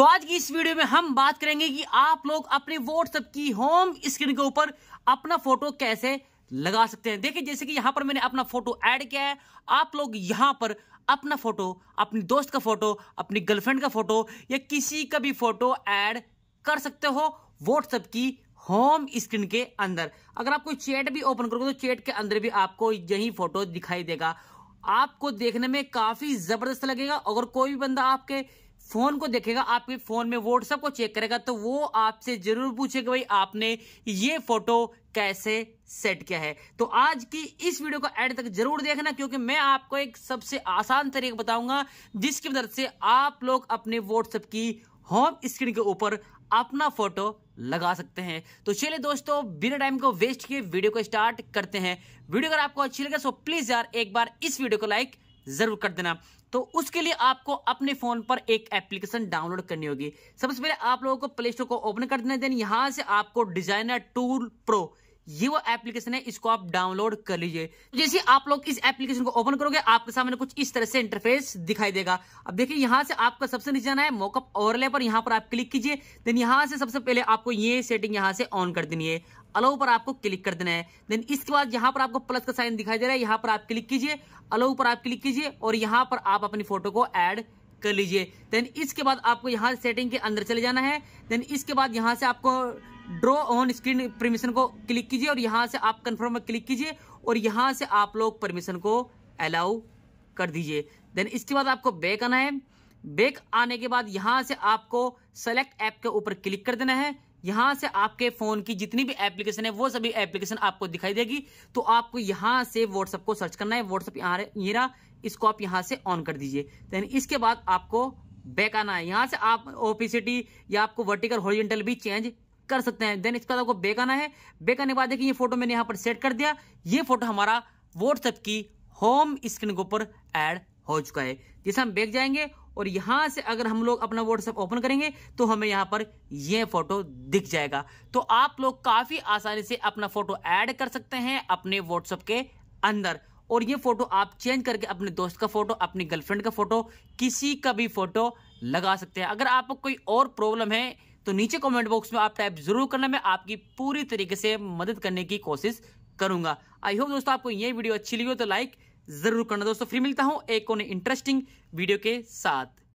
तो आज की इस वीडियो में हम बात करेंगे कि आप लोग अपने व्हाट्सएप की होम स्क्रीन के ऊपर अपना फ़ोटो कैसे लगा सकते हैं। देखिए, जैसे कि यहाँ पर मैंने अपना फ़ोटो ऐड किया है। आप लोग यहाँ पर अपना फ़ोटो अपनी दोस्त का फ़ोटो अपनी गर्लफ्रेंड का फ़ोटो या किसी का भी फ़ोटो ऐड कर सकते हो व्हाट्सएप की होम स्क्रीन के अंदर। अगर आप कोई चैट भी ओपन करोगे तो चैट के अंदर भी आपको यही फ़ोटो दिखाई देगा। आपको देखने में काफ़ी ज़बरदस्त लगेगा। अगर कोई भी बंदा आपके फ़ोन को देखेगा, आपके फ़ोन में व्हाट्सएप को चेक करेगा तो वो आपसे ज़रूर पूछेगा भाई आपने ये फ़ोटो कैसे सेट किया है। तो आज की इस वीडियो को एड तक ज़रूर देखना, क्योंकि मैं आपको एक सबसे आसान तरीका बताऊँगा, जिसकी मदद से आप लोग अपने व्हाट्सएप की होम स्क्रीन के ऊपर अपना फ़ोटो लगा सकते हैं। तो चलिए दोस्तों, बिना टाइम को वेस्ट किए वीडियो को स्टार्ट करते हैं। वीडियो अगर आपको अच्छी लगे तो प्लीज़ यार एक बार इस वीडियो को लाइक ज़रूर कर देना। तो उसके लिए आपको अपने फ़ोन पर एक एप्लीकेशन डाउनलोड करनी होगी। सबसे पहले आप लोगों को प्ले स्टोर को ओपन कर देना, देन यहाँ से आपको डिज़ाइनर टूल प्रो ये वो एप्लीकेशन है, इसको आप डाउनलोड कर लीजिए। जैसे आप लोग इस एप्लीकेशन को ओपन करोगे, आपके सामने कुछ इस तरह से इंटरफेस दिखाई देगा। अब देखिए, यहाँ से आपका सबसे नीचे जाना है मोकअप ओवरले पर यहाँ पर आप क्लिक कीजिए। देन यहाँ से सबसे पहले आपको ये सेटिंग यहाँ से ऑन कर देनी है। अलाउ पर आपको क्लिक कर देना है। देन इसके बाद यहाँ पर आपको प्लस का साइन दिखाई दे रहा है, यहाँ पर आप क्लिक कीजिए। अलो पर आप क्लिक कीजिए और यहाँ पर आप अपनी फ़ोटो को ऐड कर लीजिए। देन इसके बाद आपको यहाँ सेटिंग के अंदर चले जाना है। देन इसके बाद यहाँ से आपको ड्रॉ ऑन स्क्रीन परमिशन को क्लिक कीजिए और यहाँ से आप कंफर्म में क्लिक कीजिए और यहाँ से आप लोग परमिशन को अलाउ कर दीजिए। देन इसके बाद आपको बैक आना है। बैक आने के बाद यहाँ से आपको सेलेक्ट ऐप के ऊपर क्लिक कर देना है। यहाँ से आपके फ़ोन की जितनी भी एप्लीकेशन है, वो सभी एप्लीकेशन आपको दिखाई देगी। तो आपको यहाँ से व्हाट्सएप को सर्च करना है। व्हाट्सएप यहाँ ये इसको आप यहाँ से ऑन कर दीजिए। देन इसके बाद आपको बैक आना है। यहाँ से आप ओपिसिटी या आपको वर्टिकल होरिजेंटल भी चेंज कर सकते हैं। देन इसके बाद आपको बैक आना है। बैक आने के बाद देखिए ये फ़ोटो मैंने यहाँ पर सेट कर दिया। ये फ़ोटो हमारा व्हाट्सएप की होम स्क्रीन के ऊपर एड हो चुका है। जैसे हम बैक जाएँगे और यहाँ से अगर हम लोग अपना व्हाट्सएप ओपन करेंगे तो हमें यहाँ पर यह फ़ोटो दिख जाएगा। तो आप लोग काफ़ी आसानी से अपना फ़ोटो ऐड कर सकते हैं अपने व्हाट्सएप के अंदर। और ये फ़ोटो आप चेंज करके अपने दोस्त का फ़ोटो, अपनी गर्लफ्रेंड का फ़ोटो, किसी का भी फ़ोटो लगा सकते हैं। अगर आपको कोई और प्रॉब्लम है तो नीचे कमेंट बॉक्स में आप टाइप ज़रूर करना, मैं आपकी पूरी तरीके से मदद करने की कोशिश करूँगा। आई होप दोस्तों आपको ये वीडियो अच्छी लगी हो तो लाइक ज़रूर करना दोस्तों। फिर मिलता हूँ एक और इंटरेस्टिंग वीडियो के साथ।